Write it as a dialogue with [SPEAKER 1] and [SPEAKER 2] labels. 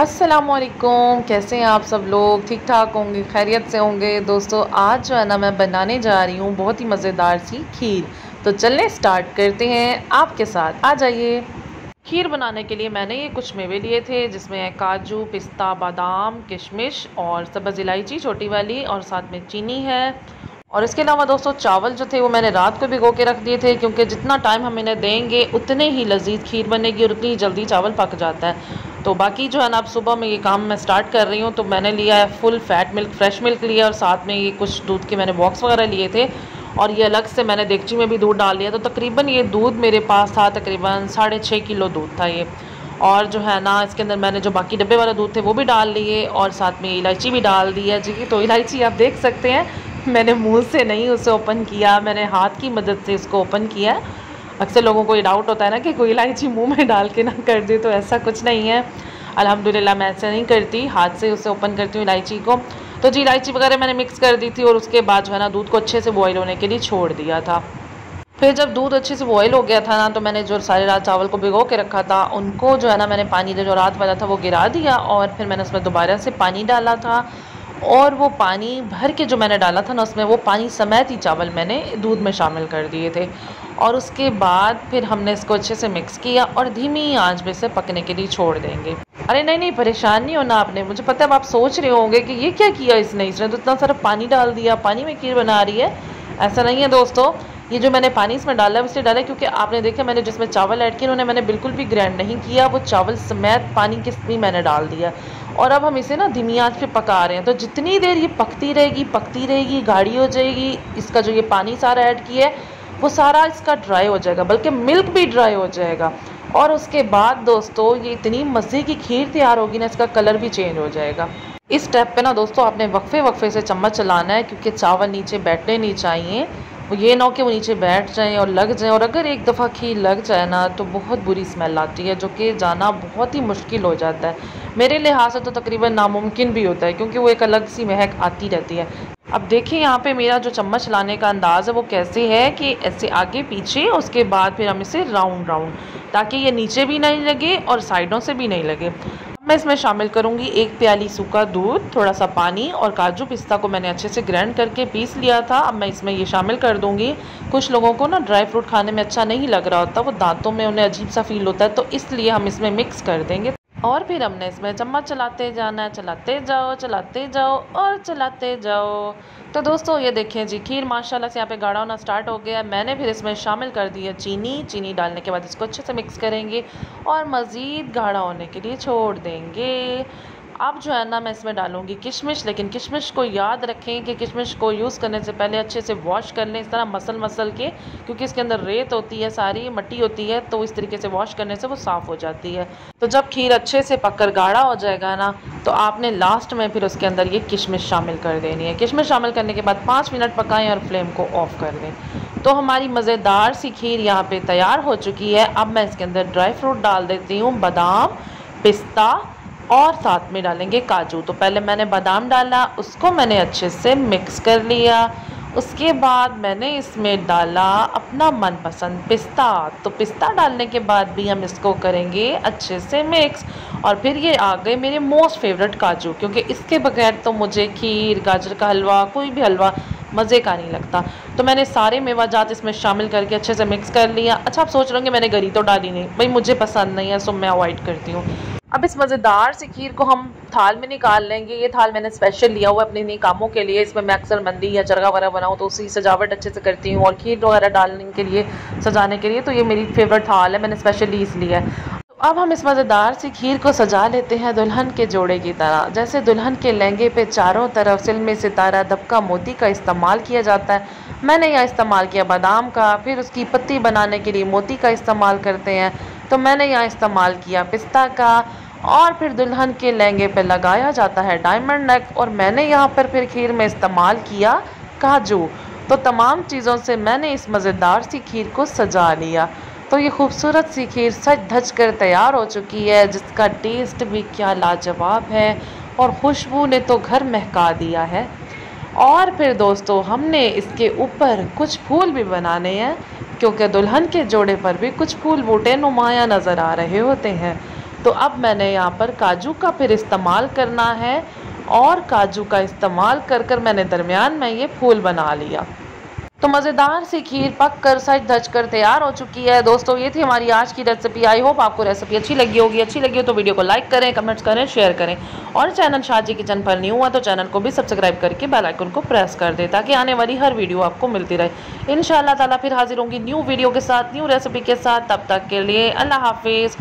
[SPEAKER 1] असलकुम कैसे हैं आप सब लोग? ठीक ठाक होंगे, खैरियत से होंगे। दोस्तों, आज जो है ना, मैं बनाने जा रही हूँ बहुत ही मज़ेदार सी खीर। तो चलने स्टार्ट करते हैं आपके साथ। आ जाइए। खीर बनाने के लिए मैंने ये कुछ मेवे लिए थे, जिसमें काजू, पिस्ता, बादाम, किशमिश और सब्ज़ इलायची छोटी वाली और साथ में चीनी है। और इसके अलावा दोस्तों, चावल जो थे वो मैंने रात को भिगो के रख दिए थे, क्योंकि जितना टाइम हम इन्हें देंगे, उतने ही लजीज खीर बनेगी और उतनी ही जल्दी चावल पक जाता है। तो बाकी जो है ना आप सुबह में ये काम मैं स्टार्ट कर रही हूँ तो मैंने लिया है full fat milk fresh milk लिया और साथ में ये कुछ दूध के मैंने बॉक्स वगैरह लिए थे और ये अलग से मैंने देगची में भी दूध डाल लिया तो तकरीबन ये दूध मेरे पास था तकरीबन साढ़े छः किलो दूध था ये। और जो है ना, इसके अंदर मैंने जो बाकी डब्बे वाला दूध थे वो भी डाल लिए और साथ में इलायची भी डाल दी है। जी तो इलायची आप देख सकते हैं, मैंने मुँह से नहीं उसे ओपन किया, मैंने हाथ की मदद से इसको ओपन किया अक्सर लोगों को ये डाउट होता है ना कि कोई इलायची मुँह में डाल के ना कर दे तो ऐसा कुछ नहीं है। अल्हम्दुलिल्लाह, मैं ऐसा नहीं करती, हाथ से उसे ओपन करती हूँ इलायची को। तो जी, इलायची वगैरह मैंने मिक्स कर दी थी और उसके बाद जो है ना, दूध को अच्छे से बॉयल होने के लिए छोड़ दिया था। फिर जब दूध अच्छे से बॉयल हो गया था ना तो मैंने जो सारी रात चावल को भिगो के रखा था, उनको जो है ना, मैंने पानी जो रात वाला था वो गिरा दिया और फिर मैंने उसमें दोबारा से पानी डाला था। और वो पानी भर के जो मैंने डाला था ना, उसमें वो पानी समेत ही चावल मैंने दूध में शामिल कर दिए थे। और उसके बाद फिर हमने इसको अच्छे से मिक्स किया और धीमी आँच में से पकने के लिए छोड़ देंगे। अरे नहीं नहीं, परेशान नहीं होना आपने। मुझे पता है अब आप सोच रहे होंगे कि ये क्या किया इसने? इसने तो इतना सारा पानी डाल दिया, पानी में खीर बना रही है। ऐसा नहीं है दोस्तों। ये जो मैंने पानी इसमें डाला है इसलिए डाला क्योंकि आपने देखा, मैंने जिसमें चावल ऐड किए, उन्होंने मैंने बिल्कुल भी ग्रैंड नहीं किया। वो चावल समेत पानी के भी मैंने डाल दिया। और अब हम इसे ना धीमी आँच पे पका रहे हैं। तो जितनी देर ये पकती रहेगी पकती रहेगी, गाढ़ी हो जाएगी, इसका जो ये पानी सारा ऐड किया है, वो सारा इसका ड्राई हो जाएगा, बल्कि मिल्क भी ड्राई हो जाएगा। और उसके बाद दोस्तों, ये इतनी मज़े की खीर तैयार होगी ना, इसका कलर भी चेंज हो जाएगा। इस स्टेप पे ना दोस्तों, आपने वक्फे वक्फे से चम्मच चलाना है, क्योंकि चावल नीचे बैठने नहीं चाहिए। वो ये ना हो कि वो नीचे बैठ जाएँ और लग जाएँ, और अगर एक दफ़ा खीर लग जाए ना तो बहुत बुरी स्मेल आती है, जो कि जाना बहुत ही मुश्किल हो जाता है। मेरे लिहाज से तो तकरीबन नामुमकिन भी होता है, क्योंकि वो एक अलग सी महक आती रहती है। अब देखिए यहाँ पे मेरा जो चम्मच लाने का अंदाज़ है, वो कैसे है कि ऐसे आगे पीछे, उसके बाद फिर हम इसे राउंड राउंड ताकि ये नीचे भी नहीं लगे और साइडों से भी नहीं लगे। मैं इसमें शामिल करूँगी एक प्याली सूखा दूध, थोड़ा सा पानी और काजू पिस्ता को मैंने अच्छे से ग्राइंड करके पीस लिया था। अब मैं इसमें ये शामिल कर दूँगी। कुछ लोगों को ना ड्राई फ्रूट खाने में अच्छा नहीं लग रहा होता, वो दांतों में उन्हें अजीब सा फील होता है तो इसलिए हम इसमें मिक्स कर देंगे। और फिर हमने इसमें चम्मच चलाते जाना है। चलाते जाओ चलाते जाओ और चलाते जाओ। तो दोस्तों, ये देखें जी, खीर माशाल्लाह से यहाँ पे गाढ़ा होना स्टार्ट हो गया मैंने फिर इसमें शामिल कर दिया चीनी। चीनी डालने के बाद इसको अच्छे से मिक्स करेंगे और मज़ीद गाढ़ा होने के लिए छोड़ देंगे। अब जो है ना, मैं इसमें डालूँगी किशमिश, लेकिन किशमिश को याद रखें कि किशमिश को यूज़ करने से पहले अच्छे से वॉश कर लें, इस तरह मसल मसल के, क्योंकि इसके अंदर रेत होती है, सारी मट्टी होती है तो इस तरीके से वॉश करने से वो साफ़ हो जाती है। तो जब खीर अच्छे से पककर गाढ़ा हो जाएगा ना तो आपने लास्ट में फिर उसके अंदर ये किशमिश शामिल कर देनी है। किशमिश शामिल करने के बाद पाँच मिनट पकाएँ और फ्लेम को ऑफ़ कर दें। तो हमारी मज़ेदार सी खीर यहाँ पे तैयार हो चुकी है। अब मैं इसके अंदर ड्राई फ्रूट डाल देती हूँ, बादाम, पिस्ता और साथ में डालेंगे काजू। तो पहले मैंने बादाम डाला, उसको मैंने अच्छे से मिक्स कर लिया। उसके बाद मैंने इसमें डाला अपना मनपसंद पिस्ता। तो पिस्ता डालने के बाद भी हम इसको करेंगे अच्छे से मिक्स और फिर ये आ गए मेरे मोस्ट फेवरेट काजू, क्योंकि इसके बगैर तो मुझे खीर, गाजर का हलवा, कोई भी हलवा मज़े का नहीं लगता। तो मैंने सारे मेवा जात इसमें शामिल करके अच्छे से मिक्स कर लिया। अच्छा आप सोच रहे होंगे मैंने गरी तो डाली नहीं। भाई, मुझे पसंद नहीं है सो मैं अवॉइड करती हूँ। अब इस मज़ेदार सी खीर को हम थाल में निकाल लेंगे। ये थाल मैंने स्पेशल लिया हुआ है अपने नए कामों के लिए। इसमें मैं अक्सर मंदी या चरगा वगैरह बनाऊँ तो उसी सजावट अच्छे से करती हूँ और खीर वगैरह डालने के लिए, सजाने के लिए। तो ये मेरी फेवरेट थाल है, मैंने स्पेशली इसलिए है। तो अब हम इस मज़ेदार सी खीर को सजा लेते हैं दुल्हन के जोड़े की तरह। जैसे दुल्हन के लहंगे पे चारों तरफ़ सिलमे सितारा दबका मोती का इस्तेमाल किया जाता है। मैंने यहाँ इस्तेमाल किया बादाम का, फिर उसकी पत्ती बनाने के लिए मोती का इस्तेमाल करते हैं। तो मैंने यहाँ इस्तेमाल किया पिस्ता का और फिर दुल्हन के लहंगे पे लगाया जाता है डायमंड नेक और मैंने यहाँ पर फिर खीर में इस्तेमाल किया काजू। तो तमाम चीज़ों से मैंने इस मज़ेदार सी खीर को सजा लिया। तो ये खूबसूरत सी खीर सच धज कर तैयार हो चुकी है, जिसका टेस्ट भी क्या लाजवाब है और खुशबू ने तो घर महका दिया है। और फिर दोस्तों, हमने इसके ऊपर कुछ फूल भी बनाने हैं। क्योंकि दुल्हन के जोड़े पर भी कुछ फूल बूटे नुमाया नज़र आ रहे होते हैं। तो अब मैंने यहाँ पर काजू का फिर इस्तेमाल करना है और काजू का इस्तेमाल कर कर मैंने दरमियान में ये फूल बना लिया। तो मज़ेदार सी खीर पक कर सच धज कर तैयार हो चुकी है। दोस्तों, ये थी हमारी आज की रेसिपी आई होप आपको रेसिपी अच्छी लगी होगी। अच्छी लगी हो तो वीडियो को लाइक करें कमेंट्स करें शेयर करें। और चैनल शाहजी किचन पर न्यू हुआ तो चैनल को भी सब्सक्राइब करके बेल आइकन को प्रेस कर दें, ताकि आने वाली हर वीडियो आपको मिलती रहे। इन ताला फिर हाजिर होंगी न्यू वीडियो के साथ न्यू रेसिपी के साथ। तब तक के लिए अल्लाह हाफिज़।